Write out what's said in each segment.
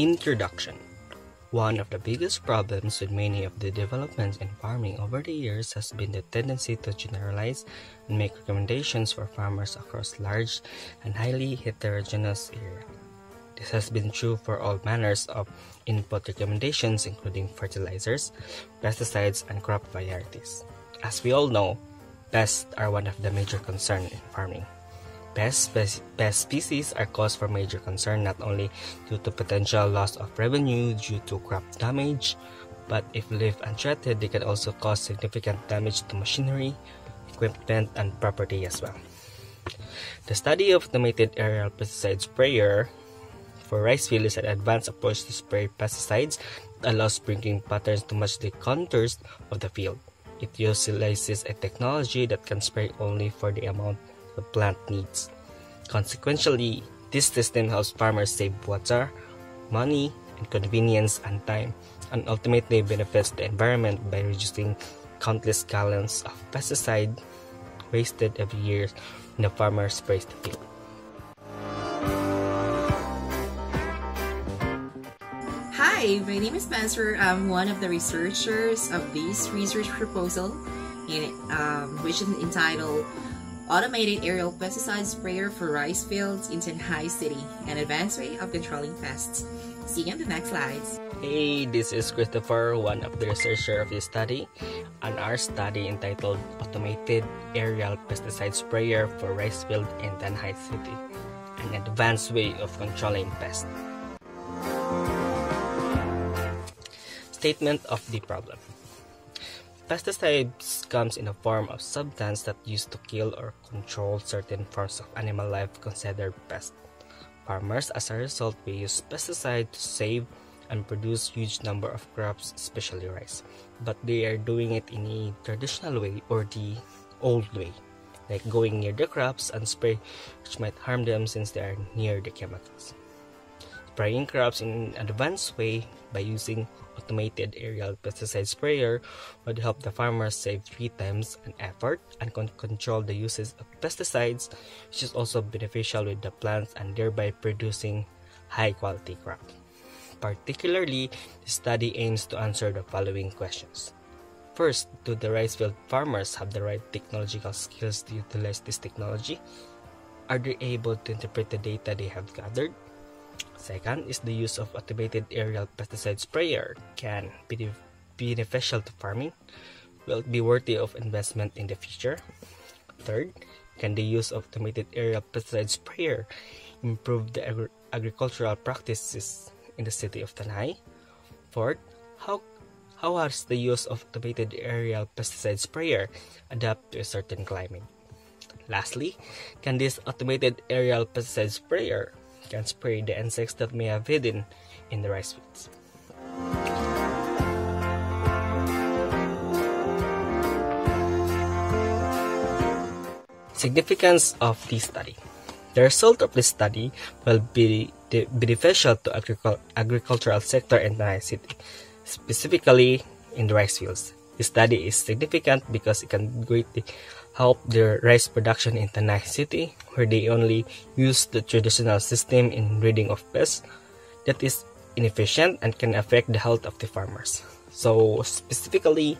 Introduction One of the biggest problems with many of the developments in farming over the years has been the tendency to generalize and make recommendations for farmers across large and highly heterogeneous areas. This has been true for all manners of input recommendations including fertilizers, pesticides, and crop varieties. As we all know, pests are one of the major concerns in farming. Pest, pest species are cause for major concern not only due to potential loss of revenue due to crop damage, but if left untreated, they can also cause significant damage to machinery, equipment, and property as well. The study of automated aerial pesticide sprayer for rice field is an advanced approach to spray pesticides that allows sprinkling patterns to match the contours of the field. It utilizes a technology that can spray only for the amount the plant needs. Consequently, this system helps farmers save water, money, and convenience and time, and ultimately benefits the environment by reducing countless gallons of pesticide wasted every year when the farmer sprays the field. Hi, my name is Spencer. I'm one of the researchers of this research proposal, in, um, which is entitled automated aerial pesticide sprayer for rice fields in Tanjay City, an advanced way of controlling pests. See you in the next slides. Hey, this is Christopher, one of the researchers of this study, and our study entitled Automated Aerial Pesticide Sprayer for Rice Field in Tanjay City, an advanced way of controlling pests. Statement of the problem. Pesticides comes in the form of substance that used to kill or control certain forms of animal life considered pests. Farmers, as a result, will use pesticide to save and produce huge number of crops, especially rice. But they are doing it in a traditional way or the old way, like going near the crops and spray, which might harm them since they are near the chemicals. Spraying crops in an advanced way by using automated aerial pesticide sprayer would help the farmers save three times an effort and con control the uses of pesticides, which is also beneficial with the plants and thereby producing high quality crops. Particularly, the study aims to answer the following questions. First, do the rice field farmers have the right technological skills to utilize this technology? Are they able to interpret the data they have gathered? Second is the use of automated aerial pesticide sprayer can be beneficial to farming. Will it be worthy of investment in the future? Third, can the use of automated aerial pesticide sprayer improve the agri agricultural practices in the city of Tanjay? Fourth, how how has the use of automated aerial pesticide sprayer adapt to a certain climate? Lastly, can this automated aerial pesticide sprayer can spray the insects that may have hidden in the rice fields. Significance of this study. The result of this study will be beneficial to agricul agricultural sector in the city, specifically in the rice fields. This study is significant because it can greatly help their rice production in Tanjay City, where they only use the traditional system in breeding of pests that is inefficient and can affect the health of the farmers. So specifically,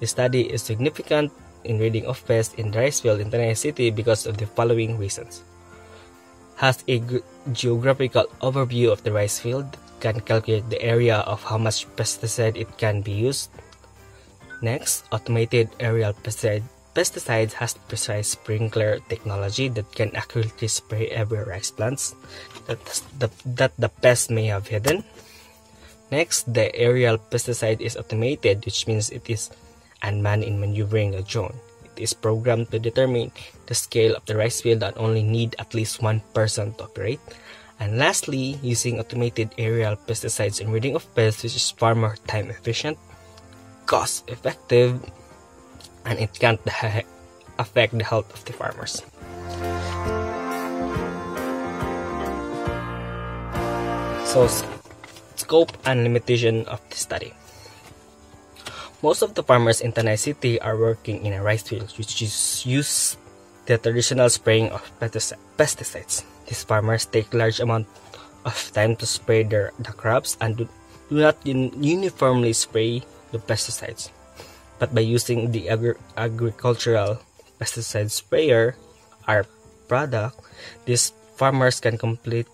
the study is significant in breeding of pests in rice field in Tanjay City because of the following reasons. Has a geographical overview of the rice field, can calculate the area of how much pesticide it can be used. Next, automated aerial pesticide Pesticides has precise sprinkler technology that can accurately spray every rice plants that the, that the pest may have hidden. Next, the aerial pesticide is automated, which means it is unmanned in maneuvering a drone. It is programmed to determine the scale of the rice field and only need at least one person to operate. And lastly, using automated aerial pesticides in reading of pests, which is far more time efficient, cost effective, and it can't affect the health of the farmers. So, scope and limitation of the study. Most of the farmers in Tanjay City are working in a rice field which is use the traditional spraying of pesticides. These farmers take large amount of time to spray their, the crops and do, do not un- uniformly spray the pesticides. But by using the agri- agricultural pesticide sprayer, our product, these farmers can complete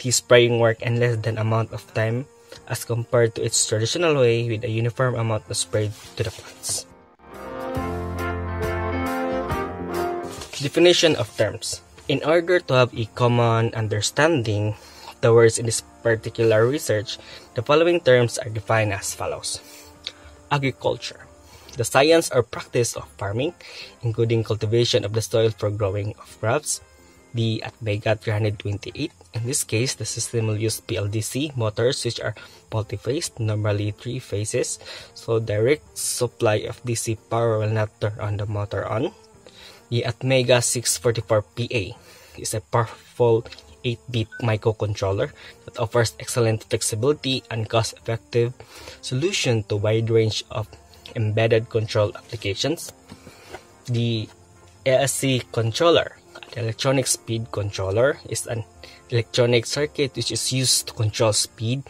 the spraying work in less than amount of time as compared to its traditional way with a uniform amount of spray to the plants. Definition of terms. In order to have a common understanding words in this particular research, the following terms are defined as follows. Agriculture. The science or practice of farming, including cultivation of the soil for growing of crops. The Atmega 328. In this case, the system will use BLDC motors which are multi-phased, normally three phases, so direct supply of DC power will not turn on the motor on. The Atmega 644PA is a powerful 8-bit microcontroller that offers excellent flexibility and cost-effective solution to wide range of embedded control applications. The ESC controller, The electronic speed controller, is an electronic circuit which is used to control speed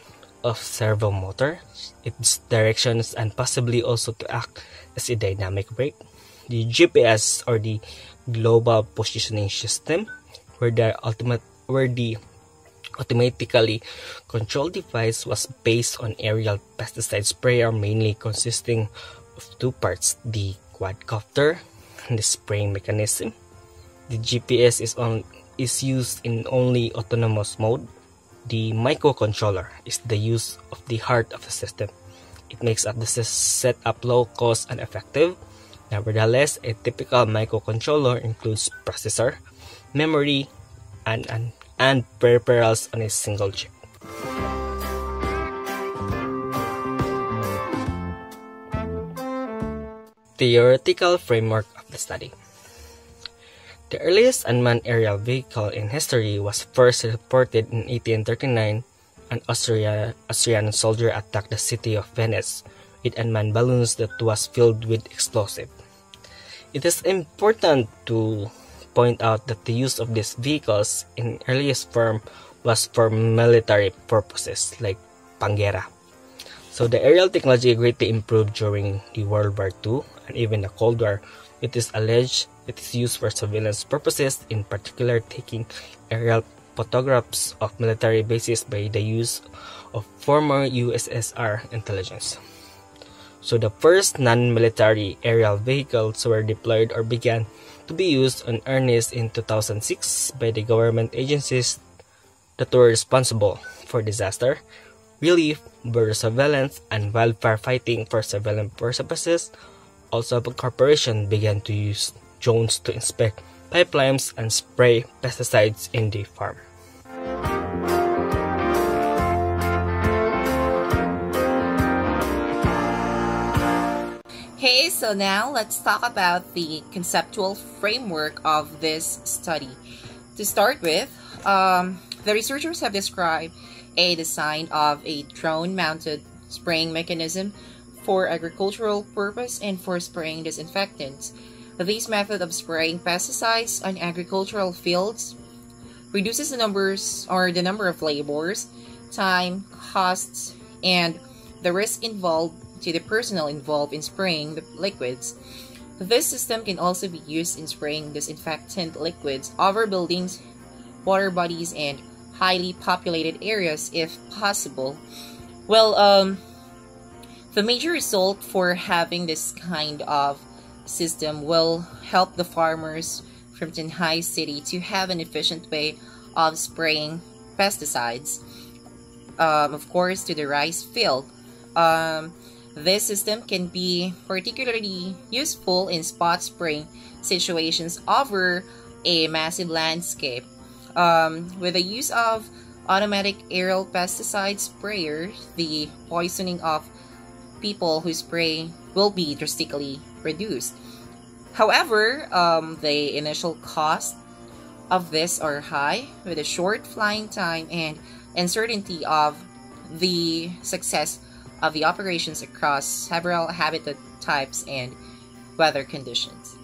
of servo motor, its directions, and possibly also to act as a dynamic brake. The GPS or the Global Positioning System, where the ultimate where the automatically controlled device was based on aerial pesticide sprayer mainly consisting of two parts the quadcopter and the spraying mechanism. The gps is on is used in only autonomous mode. The microcontroller is the use of the heart of the system. It makes up the setup low cost and effective. Nevertheless a typical microcontroller includes processor memory and, and and peripherals on a single chip. Theoretical framework of the study. The earliest unmanned aerial vehicle in history was first reported in 1839. An Austria, Austrian soldier attacked the city of Venice with unmanned balloons that was filled with explosive. It is important to point out that the use of these vehicles in earliest form was for military purposes like Pangera. So the aerial technology greatly improved during the World War II and even the Cold War. It is alleged it is used for surveillance purposes, in particular taking aerial photographs of military bases by the use of former USSR intelligence. So the first non-military aerial vehicles were deployed or began to be used on earnest in 2006 by the government agencies that were responsible for disaster, relief, border surveillance, and wildfire fighting for surveillance purposes. Also, the corporation began to use drones to inspect pipelines and spray pesticides in the farm. Okay, so now let's talk about the conceptual framework of this study. To start with, um, the researchers have described a design of a drone-mounted spraying mechanism for agricultural purpose and for spraying disinfectants. This method of spraying pesticides on agricultural fields reduces the numbers or the number of labors, time, costs, and the risk involved to the personnel involved in spraying the liquids. This system can also be used in spraying disinfectant liquids over buildings, water bodies, and highly populated areas if possible. Well, um, the major result for having this kind of system will help the farmers from Tanjay City to have an efficient way of spraying pesticides. Um, of course, to the rice field. Um, this system can be particularly useful in spot spraying situations over a massive landscape. Um, with the use of automatic aerial pesticide sprayers, the poisoning of people who spray will be drastically reduced. However, um, the initial cost of this are high with a short flying time and uncertainty of the success of the operations across several habitat types and weather conditions.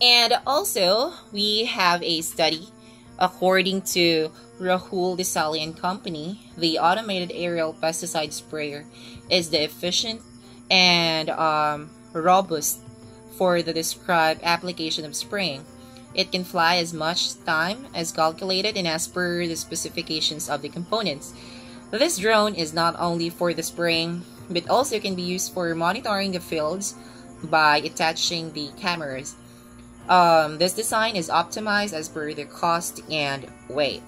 And also, we have a study according to Rahul Desali and Company, the automated aerial pesticide sprayer is the efficient and um, robust for the described application of spraying. It can fly as much time as calculated and as per the specifications of the components. This drone is not only for the spraying, but also can be used for monitoring the fields by attaching the cameras. Um, this design is optimized as per the cost and weight.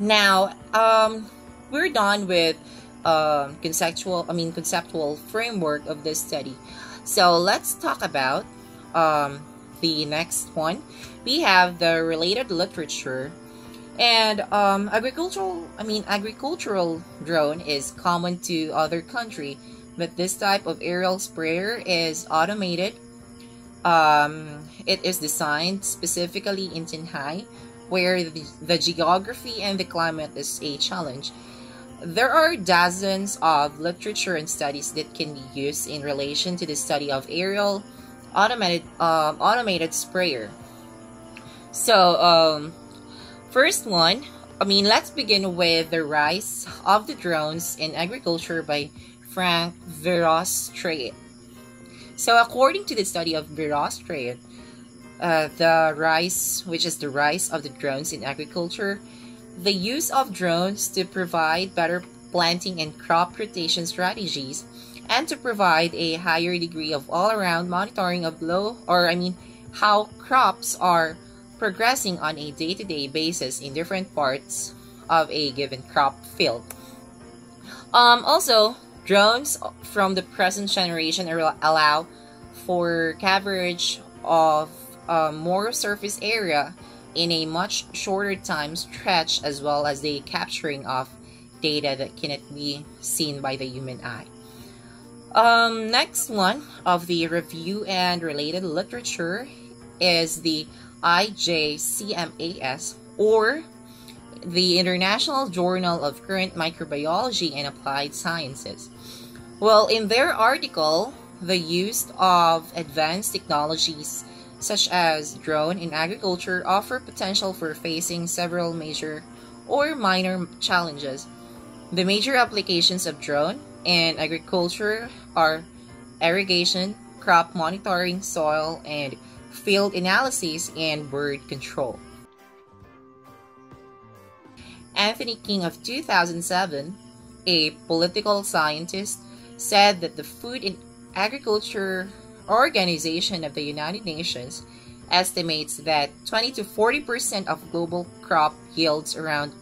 Now, um, we're done with um, conceptual, I mean conceptual framework of this study. So let's talk about um, the next one. We have the related literature and um, agricultural, I mean, agricultural drone is common to other country, but this type of aerial sprayer is automated. Um, it is designed specifically in Tanjay, where the, the geography and the climate is a challenge. There are dozens of literature and studies that can be used in relation to the study of aerial automated um, automated sprayer. So, um, First one, I mean, let's begin with the rise of the drones in agriculture by Frank Verhofstadt. So, according to the study of Verhofstadt, uh, the rise, which is the rise of the drones in agriculture, the use of drones to provide better planting and crop rotation strategies, and to provide a higher degree of all-around monitoring of low, or I mean, how crops are progressing on a day-to-day basis in different parts of a given crop field. Um, also, drones from the present generation allow for coverage of uh, more surface area in a much shorter time stretch as well as the capturing of data that cannot be seen by the human eye. Um, next one of the review and related literature is the IJCMAS, or the International Journal of Current Microbiology and Applied Sciences. Well, in their article, the use of advanced technologies such as drone in agriculture offer potential for facing several major or minor challenges. The major applications of drone in agriculture are irrigation, crop monitoring, soil and field analysis, and bird control. Anthony King of 2007, a political scientist, said that the Food and Agriculture Organization of the United Nations estimates that 20 to 40% of global crop yields around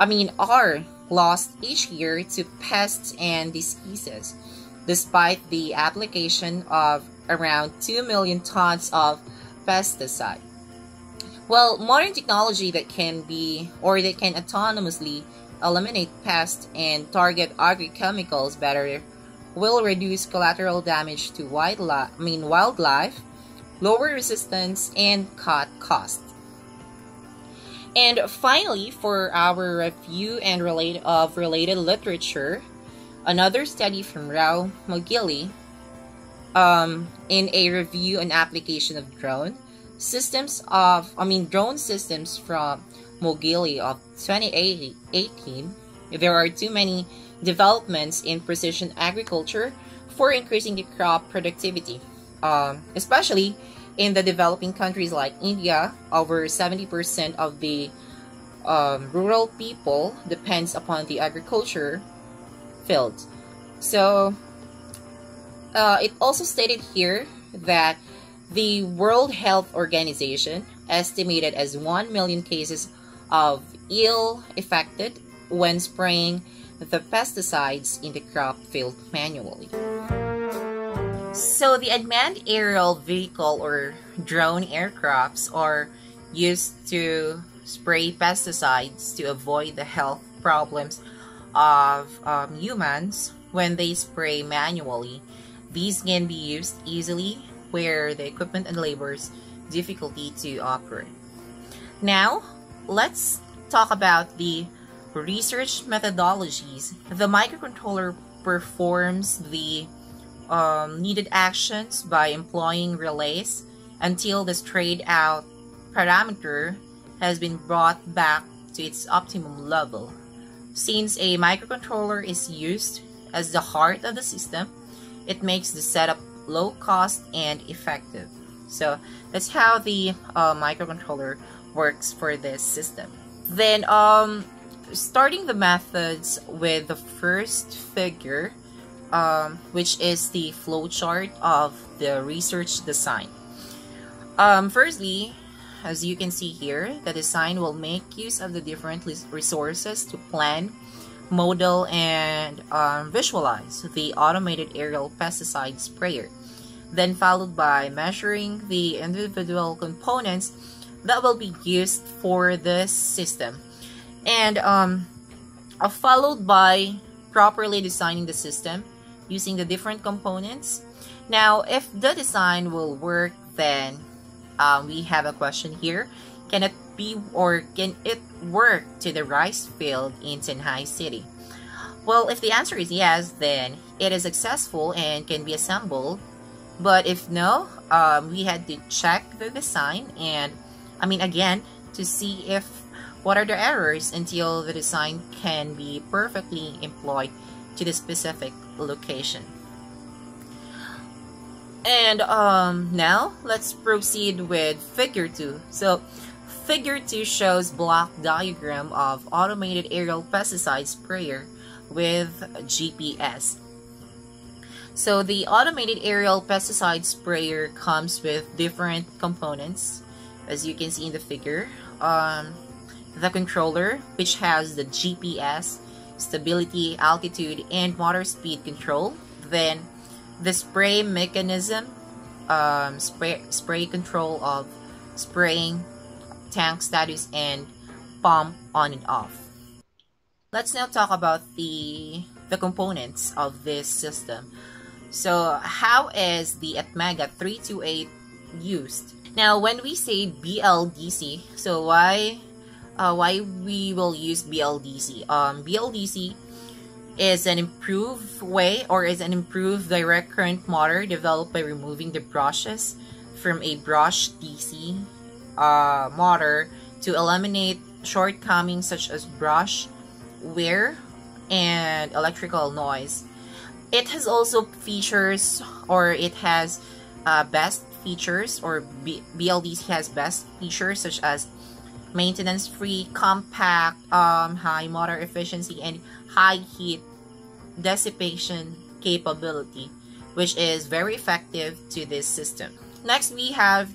I mean are lost each year to pests and diseases despite the application of around 2 million tons of pesticide. Well, modern technology that can be or that can autonomously eliminate pests and target agrochemicals better will reduce collateral damage to wildlife, I mean wildlife, lower resistance, and cut costs. And finally, for our review and relate of related literature, another study from Rao Mogili um, in a review and application of drone systems of, I mean, drone systems from Mogili of 2018, there are too many developments in precision agriculture for increasing the crop productivity, um, especially in the developing countries like India. Over 70% of the um, rural people depends upon the agriculture field. So uh, it also stated here that the World Health Organization estimated as 1 million cases of ill affected when spraying the pesticides in the crop field manually. So the unmanned aerial vehicle or drone aircrafts are used to spray pesticides to avoid the health problems of um, humans when they spray manually these can be used easily where the equipment and labor's difficulty to operate. Now, let's talk about the research methodologies. The microcontroller performs the um, needed actions by employing relays until the strayed out parameter has been brought back to its optimum level. Since a microcontroller is used as the heart of the system, it makes the setup low cost and effective. So that's how the uh, microcontroller works for this system. Then um, starting the methods with the first figure, um, which is the flowchart of the research design. Um, firstly, as you can see here, the design will make use of the different resources to plan, model, and um, visualize the automated aerial pesticide sprayer. Then followed by measuring the individual components that will be used for this system. And um, uh, followed by properly designing the system using the different components. Now, if the design will work, then um, we have a question here. Can it be or can it work to the rice field in Tanjay City? Well, if the answer is yes, then it is successful and can be assembled. But if no, um, we had to check the design and, I mean, again, to see if what are the errors until the design can be perfectly employed to the specific location. And um, now let's proceed with figure 2. So figure 2 shows block diagram of automated aerial pesticide sprayer with GPS. So the automated aerial pesticide sprayer comes with different components as you can see in the figure. Um, the controller which has the GPS, stability, altitude, and water speed control. Then the spray mechanism, um, spray, spray control of spraying, tank status, and pump on and off. Let's now talk about the, the components of this system. So how is the Atmega 328 used? Now, when we say BLDC, so why uh, why we will use BLDC? Um, BLDC is an improved way or is an improved direct current motor developed by removing the brushes from a brush DC uh, motor to eliminate shortcomings such as brush wear and electrical noise. It has also features or it has uh, best features or B BLDC has best features such as maintenance-free, compact, um, high motor efficiency, and high heat dissipation capability, which is very effective to this system. Next, we have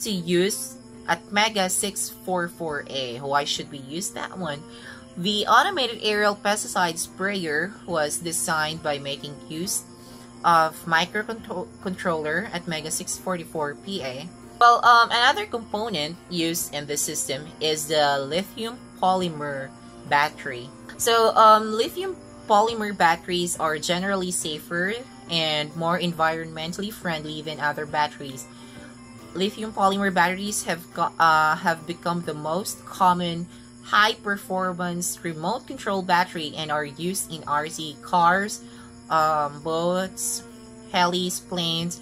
to use Atmega 644A. Why should we use that one? The automated aerial pesticide sprayer was designed by making use of microcontroller Atmega 644PA well, um, another component used in this system is the lithium polymer battery. So, um, lithium polymer batteries are generally safer and more environmentally friendly than other batteries. Lithium polymer batteries have got, uh, have become the most common high performance remote control battery and are used in RC cars, um, boats, helis, planes,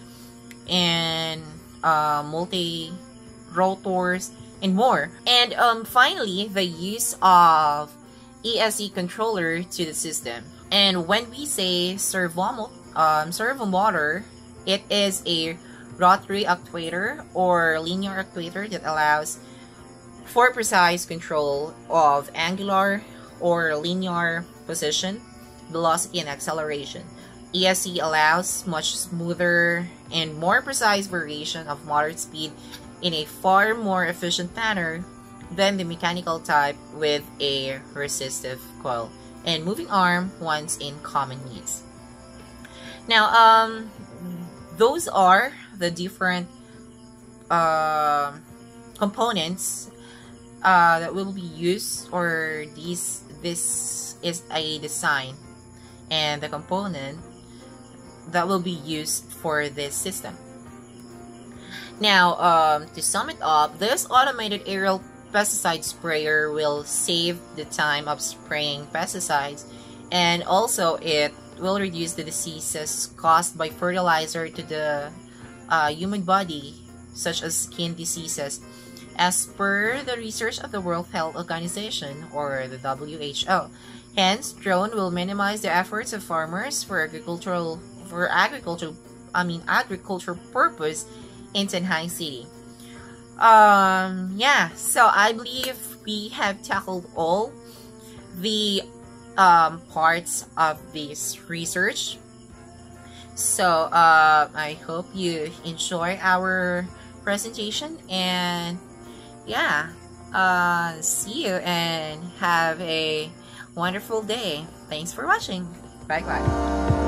and uh, multi rotors, and more. And um, finally, the use of ESC controller to the system. And when we say servo, um, servo motor, it is a rotary actuator or linear actuator that allows for precise control of angular or linear position, velocity, and acceleration. ESC allows much smoother and more precise variation of motor speed in a far more efficient manner than the mechanical type with a resistive coil and moving arm once in common use. Now, um, those are the different uh, components uh, that will be used or these this is a design and the component that will be used for this system. Now, um, to sum it up, this automated aerial pesticide sprayer will save the time of spraying pesticides and also it will reduce the diseases caused by fertilizer to the uh, human body such as skin diseases as per the research of the World Health Organization or the WHO. Hence, drone will minimize the efforts of farmers for agricultural for agricultural I mean agricultural purpose in Tanjay City. Um yeah, so I believe we have tackled all the um, parts of this research. So uh, I hope you enjoy our presentation and yeah, uh, see you and have a wonderful day. Thanks for watching. Bye bye.